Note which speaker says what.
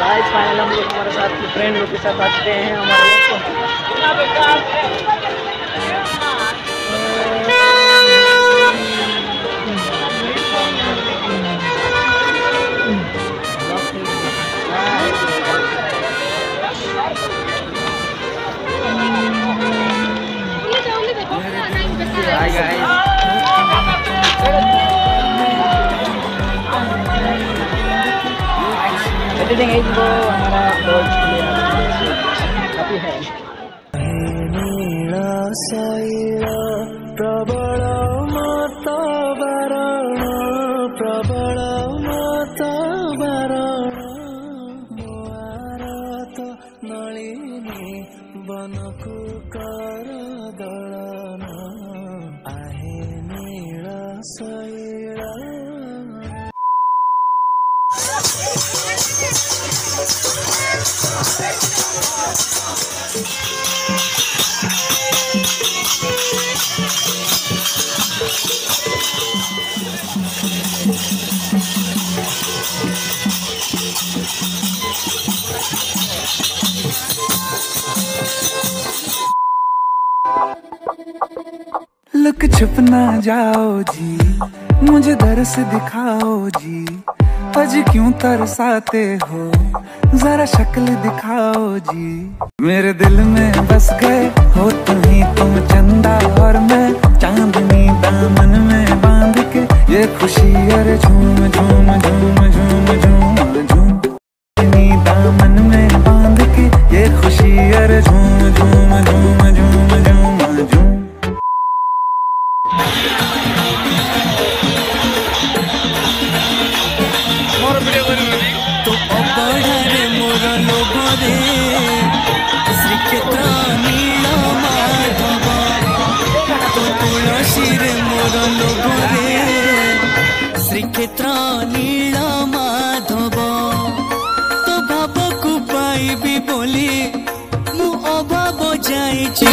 Speaker 1: Guys final हम लोग हमारे साथ की फ्रेंड लोग के साथ आ चुके हैं हमारे लोग
Speaker 2: Hi guys.
Speaker 1: एडिटिंग है वो हमारा बहुत काफ़ी है
Speaker 3: শৈল প্রবল মত বারণ প্রবল মত বারণ মোয়ারত নলিনী বনকু কর দল लुक
Speaker 2: छुप ना जाओ जी मुझे दर्श दिखाओ जी जी क्यों तरसाते हो जरा शक्ल दिखाओ जी मेरे दिल में बस गए
Speaker 3: চিরে মোর লোভরে শ্রীক্ষেত্র নীଳ ମାଧବ তো ভাবକୁ পাইবি বলি মু অভাব যাইছি